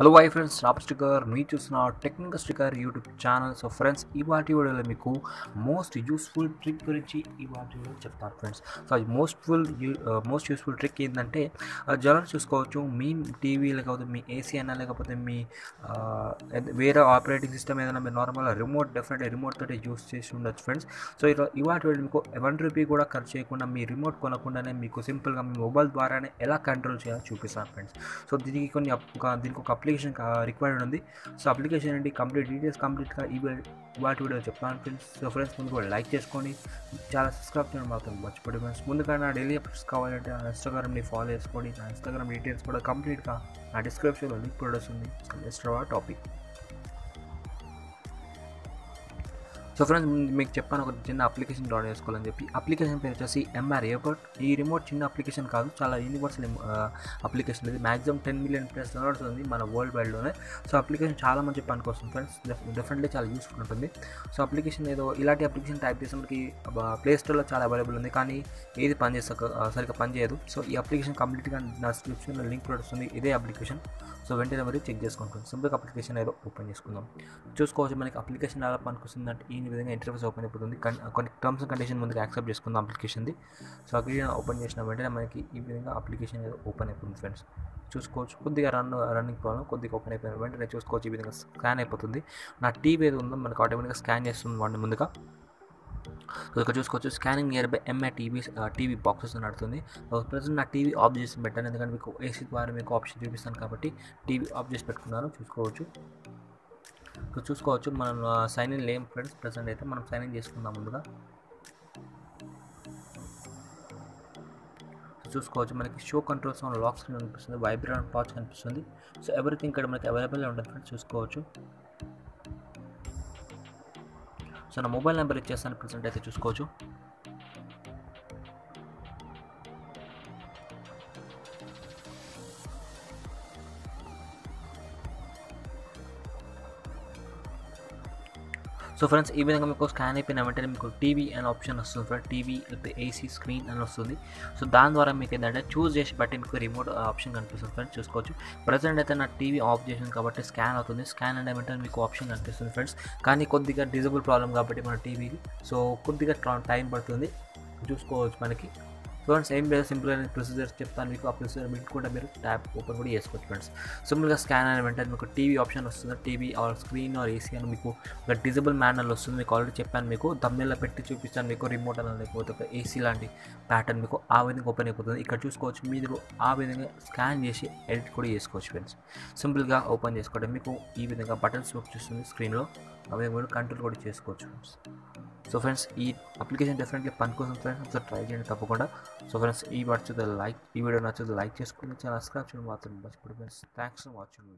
Hello వై friends రాప్ sticker మీ చూసిన technical sticker YouTube channel so friends ఇవాటి వీడియోలో మీకు మోస్ట్ యూస్ఫుల్ ట్రిక్ గురించి ఇవాటి వీడియో చెప్తాను ఫ్రెండ్స్ సో అది మోస్ట్ఫుల్ మోస్ట్ యూస్ఫుల్ ట్రిక్ ఏంటంటే జనరల్ చూసుకోవచ్చు. మీ టీవీ లేకపోతే మీ ఏసీ అయినా లేకపోతే మీ వేరే ఆపరేటింగ్ సిస్టమ్ ఏదైనా మీరు నార్మల్గా రిమోట్ డెఫినెట్ రిమోట్ తోటి యూస్ చేసి ఉండొచ్చు ఫ్రెండ్స్ సో ఇవాటి వీడియో మీకు వన్ రూపీ కూడా ఖర్చు చేయకుండా మీ రిమోట్ కొనకుండానే మీకు సింపుల్గా మీ మొబైల్ ద్వారానే ఎలా కంట్రోల్ చేయాలో చూపిస్తాను ఫ్రెండ్స్ సో దీనికి కొన్ని దీనికి ఒక అప్లికేషన్ అప్లికేషన్ రిక్వైర్డ్ ఉంది. సో అప్లికేషన్ ఏంటి? కంప్లీట్ డీటెయిల్స్ కంప్లీట్గా ఈ వాటి వీడియో చెప్తాను ఫ్రెండ్స్. సో ఫ్రెండ్స్ ముందు కూడా లైక్ చేసుకొని చాలా సబ్స్క్రైబ్ చేయడం మాత్రం మర్చిపోయి ఫ్రెండ్స్. ముందుగా నా డైలీ అప్డేట్స్ కావాలంటే నా ఇన్స్టాగ్రామ్ని ఫాలో చేసుకోండి. నా ఇన్స్టాగ్రామ్ డీటెయిల్స్ కూడా కంప్లీట్గా నా డిస్క్రిప్షన్లో లింక్ కూడా వస్తుంది. నెక్స్ట్ టాపిక్ సో ఫ్రెండ్స్ మీకు చెప్పాను ఒక చిన్న అప్లికేషన్ డౌన్ చేసుకోవాలని చెప్పి. అప్లికేషన్ పేరు వచ్చేసి ఎంఆర్ ఎయిర్పోర్ట్ ఈ రిమోట్ చిన్న అప్లికేషన్ కాదు చాలా యూనివర్సల్ అప్లికేషన్ ఇది. Maximum ten million plus downloads ఉంది మన వరల్డ్ వైడ్లోనే సో అప్లికేషన్ చాలా మంచి పనికొస్తుంది ఫ్రెండ్స్ డెఫినెట్లీ చాలా యూస్ఫుల్ ఉంటుంది. సో అప్లికేషన్ ఏదో ఇలాంటి అప్లికేషన్ టైప్ చేస్తే మనకి ప్లే స్టోర్లో చాలా అవైలబుల్ ఉంది. కానీ ఏది పని చేస్తా సరిగ్గా పనిచేయదు సో ఈ అప్లికేషన్ కంప్లీట్గా నా డిస్క్రిప్షన్లో లింక్ కూడా వస్తుంది. ఇదే అప్లికేషన్ సో వెంటనే మరి చెక్ చేసుకుంటుంది సింపుల్ అప్లికేషన్ ఏదో ఓపెన్ చేసుకుందాం. చూసుకోవచ్చు మనకి అప్లికేషన్ ఎలా పనికొస్తుందంటే ఈ ఈ విధంగా ఇంటర్ఫేస్ ఓపెన్ అయిపోతుంది. కొన్ని టర్మ్స్ అండ్ కండిషన్ ముందుకు యాక్సెప్ట్ చేసుకుందాం అప్లికేషన్ది సో అప్లికేషన్ ఓపెన్ చేసిన వెంటనే మనకి ఈ విధంగా అప్లికేషన్ ఓపెన్ అయిపోతుంది ఫ్రెండ్స్ చూసుకోవచ్చు. కొద్దిగా రన్ రన్నింగ్ ప్రాబ్లం కొద్దిగా ఓపెన్ అయిపోయిన వెంటనే చూసుకోవచ్చు ఈ విధంగా స్కాన్ అయిపోతుంది. నా టీవీ ఏది ఉందో మనకు ఆటోమేటిక్గా స్కాన్ చేస్తుంది వాడిని ముందుగా. సో ఇక్కడ చూసుకోవచ్చు. Scanning nearby MI TV TV boxes నడుతుంది present నా టీవీ ఆఫ్ చేసి పెట్టాను. ఎందుకంటే మీకు ఏసీ ద్వారా మీకు ఆప్షన్ చూపిస్తాను కాబట్టి టీవీ ఆఫ్ చేసి పెట్టుకున్నాను. చూసుకోవచ్చు. సో చూసుకోవచ్చు. మనం సైన్ ఇన్ లేం ఫ్రెండ్స్. ప్రజెంట్ అయితే మనం సైన్ ఇన్ చేసుకుందాం ముందుగా. చూసుకోవచ్చు. మనకి show controls on lock screen కనిపిస్తుంది. వైబ్రేట్ పాచ్ కనిపిస్తుంది. సో ఎవ్రీథింగ్ ఇక్కడ మనకి అవైలబుల్ ఉంటుంది ఫ్రెండ్స్. చూసుకోవచ్చు. సో నా మొబైల్ నెంబర్ ఇచ్చేస్తాను ప్రజెంట్ అయితే చూసుకోవచ్చు. సో ఫ్రెండ్స్ ఈ విధంగా మీకు స్కాన్ అయిపోయిన వెంటనే మీకు టీవీ అనే ఆప్షన్ వస్తుంది ఫ్రెండ్. టీవీ లేకపోతే ఏసీ స్క్రీన్ అని వస్తుంది. సో దాని ద్వారా మీకు ఏంటంటే చూస్ చేసి బట్టి మీకు రిమోట్ ఆప్షన్ కనిపిస్తుంది ఫ్రెండ్స్ చూసుకోవచ్చు. ప్రజెంట్ అయితే నా టీవీ ఆఫ్ చేసింది కాబట్టి స్కాన్ అవుతుంది. స్కాన్ అనే వెంటనే మీకు ఆప్షన్ కనిపిస్తుంది ఫ్రెండ్స్. కానీ కొద్దిగా డిజబుల్ ప్రాబ్లం కాబట్టి మన టీవీకి సో కొద్దిగా టైం పడుతుంది. చూసుకోవచ్చు మనకి. ఫ్రెండ్స్ ఏం లేదు సింపుల్ అయిన ప్రొసీజర్స్ చెప్తాను మీకు. ఆ ప్రొసీజర్ పెట్టుకుంటే కూడా మీరు ట్యాప్ ఓపెన్ కూడా చేసుకోవచ్చు ఫ్రెండ్స్ సింపుల్గా స్కాన్ అయిన వెంటనే మీకు టీవీ ఆప్షన్ వస్తుంది. TV or screen or AC అని మీకు ఒక డిజబుల్ మ్యానల్ వస్తుంది. మీకు ఆల్రెడీ చెప్పాను మీకు. దమ్మెల్లో పెట్టి చూపిస్తాను మీకు. రిమోట్ అని లేకపోతే ఒక ఏసీ లాంటి ప్యాటర్న్ మీకు ఆ విధంగా ఓపెన్ అయిపోతుంది. ఇక్కడ చూసుకోవచ్చు మీరు ఆ విధంగా స్కాన్ చేసి ఎడిట్ కూడా చేసుకోవచ్చు ఫ్రెండ్స్ సింపుల్గా ఓపెన్ చేసుకోవడం మీకు ఈ విధంగా బటన్స్ చూస్తుంది స్క్రీన్లో అవి కూడా కంట్రోల్ కూడా చేసుకోవచ్చు ఫ్రెండ్స్ సో ఫ్రెండ్స్ ఈ అప్లికేషన్ డెఫినెట్లీ పనికోసం ఫ్రెండ్స్ ఒకసారి ట్రై చేయండి తప్పకుండా. సో ఫ్రెండ్స్ ఈ నచ్చుతుంది లైక్ ఈ వీడియో నచ్చితే లైక్ చేసుకోండి. చాలా సబ్స్క్రైబ్ చేయడం మాత్రం మర్చిపోయి ఫ్రెండ్స్ థ్యాంక్స్ ఫర్ వాచింగ్